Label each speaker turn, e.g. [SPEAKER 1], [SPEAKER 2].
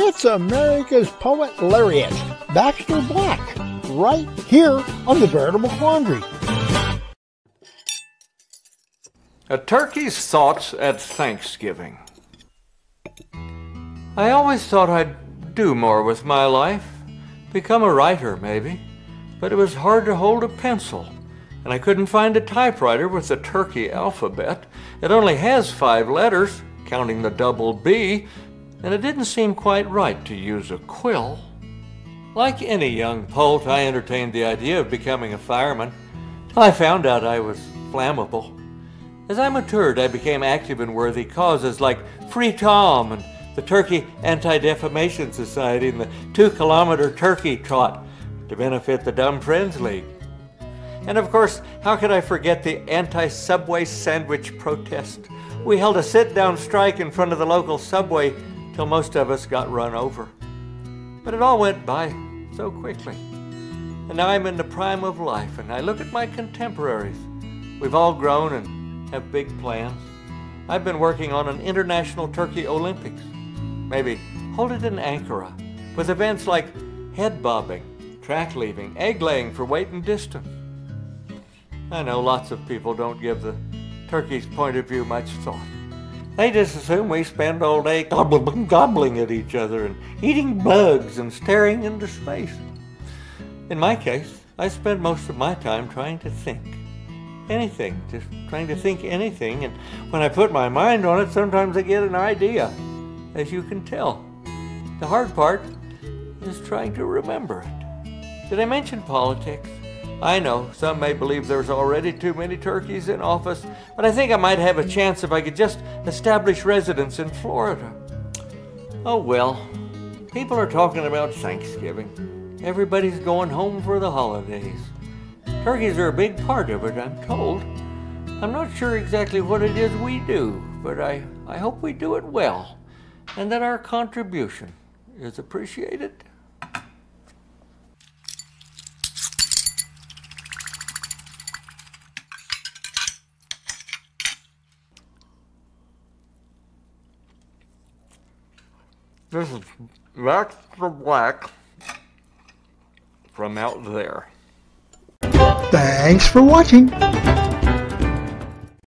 [SPEAKER 1] It's America's Poet Laureate, Baxter Black, right here on the Veritable Quandary.
[SPEAKER 2] A turkey's thoughts at Thanksgiving. I always thought I'd do more with my life, become a writer maybe, but it was hard to hold a pencil, and I couldn't find a typewriter with the turkey alphabet. It only has five letters, counting the double B, and it didn't seem quite right to use a quill. Like any young poet, I entertained the idea of becoming a fireman. I found out I was flammable. As I matured, I became active in worthy causes like Free Tom and the Turkey Anti Defamation Society and the Two Kilometer Turkey Trot to benefit the Dumb Friends League. And of course, how could I forget the anti Subway sandwich protest? We held a sit down strike in front of the local subway till most of us got run over. But it all went by so quickly. And now I'm in the prime of life, and I look at my contemporaries. We've all grown and have big plans. I've been working on an International Turkey Olympics. Maybe hold it in Ankara, with events like head bobbing, track leaving, egg laying for weight and distance. I know lots of people don't give the turkey's point of view much thought. They just assume we spend all day gobbling, at each other and eating bugs and staring into space. In my case, I spend most of my time trying to think. Anything, just trying to think anything, and when I put my mind on it, sometimes I get an idea, as you can tell. The hard part is trying to remember it. Did I mention politics? I know some may believe there's already too many turkeys in office, but I think I might have a chance if I could just establish residence in Florida. Oh well, people are talking about Thanksgiving. Everybody's going home for the holidays. Turkeys are a big part of it, I'm told. I'm not sure exactly what it is we do, but I, I hope we do it well and that our contribution is appreciated. This is that's the black from out there.
[SPEAKER 1] Thanks for watching.